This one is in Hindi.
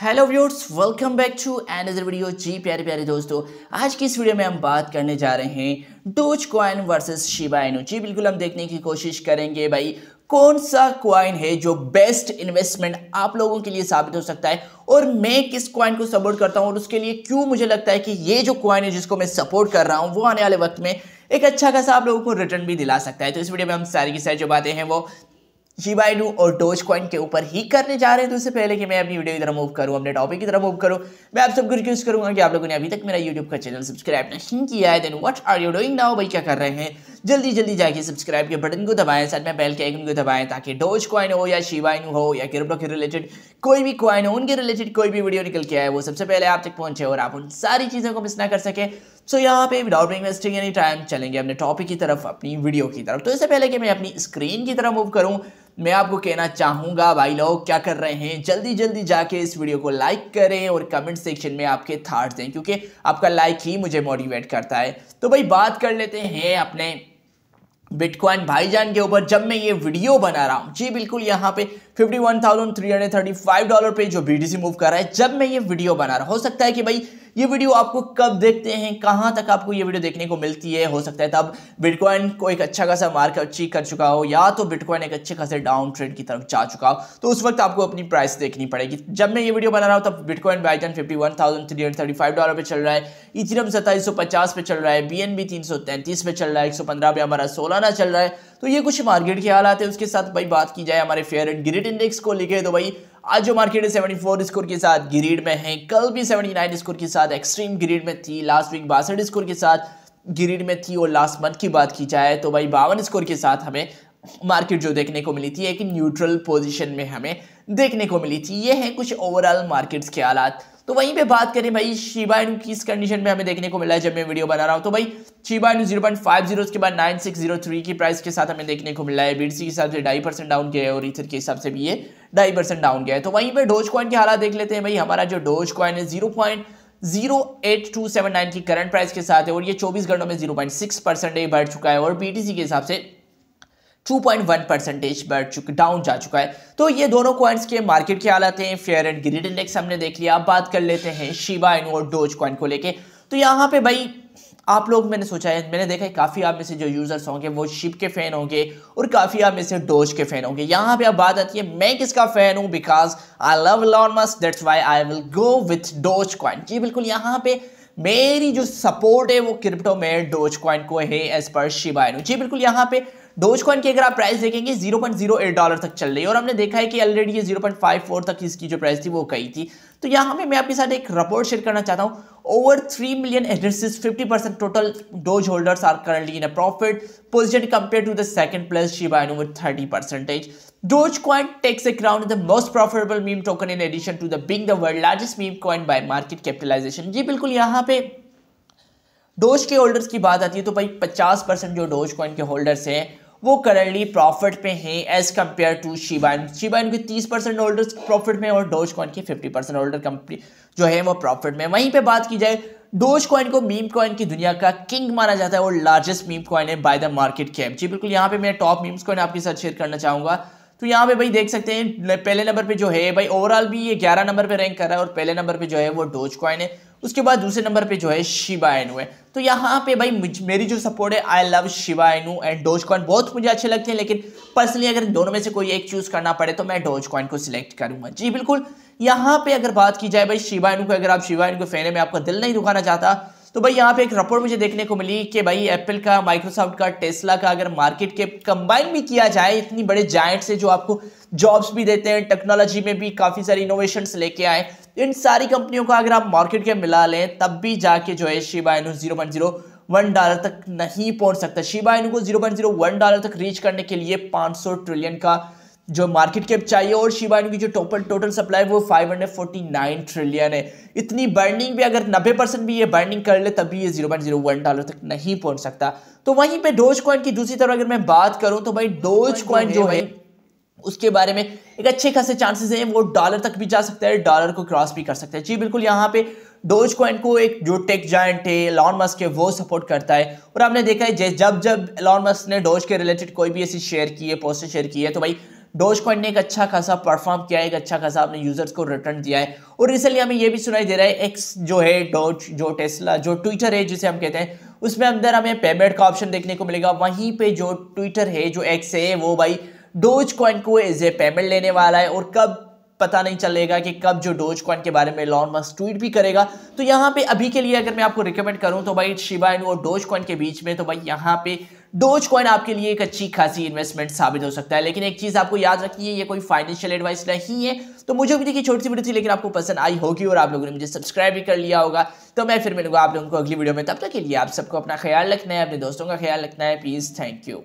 Hello viewers welcome back to another video जी प्यारे प्यारे दोस्तों, आज की इस वीडियो में हम बात करने जा रहे हैं dose coin versus Shiba Inu जी बिल्कुल, हम देखने की कोशिश करेंगे भाई, कौन सा क्वाइन है जो बेस्ट इन्वेस्टमेंट आप लोगों के लिए साबित हो सकता है और मैं किस क्वाइन को सपोर्ट करता हूँ और उसके लिए क्यों मुझे लगता है कि ये जो क्वाइन है जिसको मैं सपोर्ट कर रहा हूँ, वो आने वाले वक्त में एक अच्छा खासा आप लोगों को रिटर्न भी दिला सकता है। तो इस वीडियो में हम सारी की सारी जो बातें हैं, वो शिबाइडू और डोज कॉइन के ऊपर ही करने जा रहे हैं। तो उससे पहले कि मैं अपनी वीडियो की तरफ़ मूव करूँ अपने टॉपिक की तरफ़ मूव करूँ मैं आप सबको रिक्वेस्ट करूँगा कि आप लोगों ने अभी तक मेरा यूट्यूब का चैनल सब्सक्राइब नहीं किया है then what are you doing now भाई क्या कर रहे हैं? जल्दी जल्दी जाके सब्सक्राइब के बटन को दबाएँ साथ में बेल के आइकन को दबाएँ ताकि डोज कॉइन हो या शिबाइन हो या क्रिप्टो के रिलेटेड कोई भी कॉइन हो उनके रिलेटेड कोई भी वीडियो निकल के आए वो सबसे पहले आप तक पहुँचे और आप उन सारी चीज़ों को मिस ना कर सके। सो so, यहाँ पे विदाउट इन्वेस्टिंग एनी टाइम चलेंगे अपने टॉपिक की तरफ़ अपनी वीडियो की तरफ़। तो इससे पहले कि मैं अपनी स्क्रीन की तरफ़ मूव करूँ मैं आपको कहना चाहूँगा, भाई लोग, क्या कर रहे हैं? जल्दी जल्दी जाके इस वीडियो को लाइक करें और कमेंट सेक्शन में आपके थाट्स दें क्योंकि आपका लाइक ही मुझे मोटिवेट करता है। तो भाई, बात कर लेते हैं अपने बिटकॉइन भाईजान के ऊपर। जब मैं ये वीडियो बना रहा हूँ, जी बिल्कुल यहाँ पे 51,335 डॉलर पे जो बीटीसी मूव कर रहा है। जब मैं ये वीडियो बना रहा हो सकता है कि भाई ये वीडियो आपको कब देखते हैं कहाँ तक आपको ये वीडियो देखने को मिलती है हो सकता है तब बिटकॉइन को एक अच्छा खासा मार्क अचीव कर चुका हो या तो बिटकॉइन एक अच्छे खासे डाउन ट्रेंड की तरफ़ जा चुका हो। तो उस वक्त आपको अपनी प्राइस देखनी पड़ेगी। जब मैं ये वीडियो बना रहा हूँ तब Bitcoin बाईजन fifty one thousand three hundred thirty five dollar पर चल रहा है। इथरम सत्ताईस सौ पचास पे चल रहा है। बी एन बी तीन सौ तैंतीस पे चल रहा है। एक सौ पंद्रह पे हमारा सोलह चल रहा है। तो ये कुछ मार्केट के हालात है। उसके साथ भाई बात की जाए हमारे फेयर एंड ग्रिड इंडेक्स को लेके तो भाई, आज जो मार्केट है 74 स्कोर के साथ ग्रीड में है, कल भी 79 स्कोर के साथ एक्सट्रीम ग्रीड में थी लास्ट वीक बासठ स्कोर के साथ ग्रीड में थी और लास्ट मंथ की बात की जाए तो भाई बावन स्कोर के साथ हमें मार्केट जो देखने को मिली थी, एक न्यूट्रल पोजीशन में हमें देखने को मिली थी। ये है कुछ ओवरऑल मार्केट्स के हालात। तो वहीं पे बात करें भाई शिबा इनू किस कंडीशन में हमें देखने को मिला है जब मैं वीडियो बना रहा हूँ। तो भाई Shiba Inu zero point five zero के बाद नाइन सिक्स ज़ीरो थ्री की प्राइस के साथ हमें देखने को मिला है। बीडसी के हिसाब से ढाई परसेंट डाउन किया है और इथर के हिसाब से भी ये ढाई परसेंट डाउन किया है। तो वहीं पर डोज कॉइन के हालात देख लेते हैं भाई। हमारा जो डोज कॉइन है zero point zero eight two seven nine की करंट प्राइस के साथ है और ये चौबीस घंटों में ज़ीरो पॉइंट सिक्स परसेंट बढ़ चुका है और बीटीसी के हिसाब से 2.1 परसेंटेज बढ़ चुका डाउन जा चुका है। तो ये दोनों कॉइन्स के मार्केट के हालात हैं। फेयर एंड ग्रिड इंडेक्स हमने देख लिया। अब बात कर लेते हैं शिबा इन और डोज कॉइन को लेके। तो यहाँ पे भाई, आप लोग, मैंने सोचा है, मैंने देखा है, काफ़ी आप में से जो यूज़र्स होंगे, वो शिप के फ़ैन होंगे और काफ़ी आप में से डोज के फ़ैन होंगे। यहाँ पे अब बात आती है, मैं किसका फ़ैन हूँ? Because I love Elon Musk that's why I will go with Dogecoin जी बिल्कुल, यहाँ पे मेरी जो सपोर्ट है वो क्रिप्टो में डोज कॉइन को है एज पर शिबाइनो जी बिल्कुल, यहाँ पे डोज कॉइन की अगर आप प्राइस देखेंगे 0.08 डॉलर तक चल रही है और हमने देखा है कि ऑलरेडी ये 0.54 तक इसकी जो प्राइस थी वो कही थी। तो यहाँ पे मैं आपके साथ एक रिपोर्ट शेयर करना चाहता हूँ। Over three million addresses 50 percent total Doge holders are currently in a profit position compare to the second place Shiba Inu with 30 percentage Dogecoin takes a crown as the most profitable meme token in addition to the being the world largest meme coin by market capitalization. जी, बिल्कुल यहाँ पे डोज के होल्डर्स की बात आती है तो भाई 50 परसेंट जो डोज कॉइन के होल्डर्स हैं, वो करंटली प्रॉफिट पे हैं as compare to Shiba Inu Shiba Inu के 30 परसेंट होल्डर्स प्रॉफिट में और डोज कॉइन के 50 परसेंट होल्डर कंपनी जो है वो प्रॉफिट में वहीं पे बात की जाए, डोज कॉइन को मीम कॉइन की दुनिया का किंग माना जाता है और लार्जेस्ट मीम कॉइन है बाय द मार्केट कैप जी बिल्कुल, यहाँ पे मैं टॉप मीम्स कॉइन आपके साथ शेयर करना चाहूँगा। तो यहाँ पे भाई देख सकते हैं, पहले नंबर पे जो है, भाई ओवरऑल भी ये 11 नंबर पे रैंक कर रहा है और पहले नंबर पे जो है वो डोज कॉइन है। उसके बाद दूसरे नंबर पे जो है शिबा एनू है। तो यहाँ पे भाई मेरी जो सपोर्ट है I love Shiba Inu and Dogecoin बहुत मुझे अच्छे लगते हैं, लेकिन पर्सनली अगर दोनों में से कोई एक चूज़ करना पड़े तो मैं डोज कॉइन को सिलेक्ट करूँगा। जी बिल्कुल, यहाँ पे अगर बात की जाए भाई शिबा एनू को, अगर आप शिबा एनू को फ़ैन में आपका दिल नहीं रुकाना चाहता। तो भाई यहाँ पे एक रिपोर्ट मुझे देखने को मिली कि भाई एप्पल का माइक्रोसॉफ्ट का टेस्ला का अगर मार्केट के कंबाइन भी किया जाए, इतनी बड़े जाइंट से जो आपको जॉब्स भी देते हैं टेक्नोलॉजी में भी काफ़ी सारी इनोवेशन लेके आए इन सारी कंपनियों का अगर आप मार्केट के मिला लें, तब भी जाके जो है Shiba Inu zero point zero one dollar तक नहीं पहुँच सकता। शिबा इनू को zero point zero one dollar तक रीच करने के लिए पाँच सौ ट्रिलियन का जो मार्केट कैप चाहिए और शिबा इनू की जो टोटल टोटल सप्लाई वो 549 ट्रिलियन है। इतनी बर्निंग भी अगर 90 परसेंट भी ये बर्निंग कर ले तभी ये 0.01 डॉलर तक नहीं पहुँच सकता। तो वहीं पे डोज कॉइन की दूसरी तरफ़ अगर मैं बात करूँ तो भाई डोज कॉइन जो है उसके बारे में एक अच्छे खासे चांसेस हैं वो डॉलर तक भी जा सकता है डॉलर को क्रॉस भी कर सकता है। जी बिल्कुल यहाँ पे डोज कॉइन को एक जो टेक जाइंट है लॉन मस्क है वो सपोर्ट करता है। और आपने देखा है जब जब लॉन मस्क ने डोज के रिलेटेड कोई भी ऐसी शेयर की है पोस्टर शेयर की है तो भाई डोज कॉइन ने एक अच्छा खासा परफॉर्म किया है, एक अच्छा खासा अपने यूज़र्स को रिटर्न दिया है। और रिसेंटली हमें ये भी सुनाई दे रहा है एक्स जो है डोज जो टेस्ला जो ट्विटर है, जिसे हम कहते हैं, उसमें अंदर हमें पेमेंट का ऑप्शन देखने को मिलेगा। वहीं पे जो ट्विटर है, जो एक्स है, वो भाई डोज कॉइन को एज ए पेमेंट लेने वाला है। और कब पता नहीं चलेगा कि कब जो डोज कॉइन के बारे में लॉन मस्क ट्वीट भी करेगा। तो यहाँ पे अभी के लिए अगर मैं आपको रिकमेंड करूँ तो भाई शिबा इन और डोज कॉइन के बीच में तो भाई यहाँ पे डोज कॉइन आपके लिए एक अच्छी खासी इन्वेस्टमेंट साबित हो सकता है, लेकिन एक चीज़ आपको याद रखिए, ये कोई फाइनेंशियल एडवाइस नहीं है तो मुझे भी देखिए छोटी सी वीडियो थी, लेकिन आपको पसंद आई होगी और आप लोगों ने मुझे सब्सक्राइब भी कर लिया होगा। तो मैं फिर मिलूँगा आप लोगों को अगली वीडियो में, तब तक के लिए आप सबको अपना ख्याल रखना है, अपने दोस्तों का ख्याल रखना है। Please thank you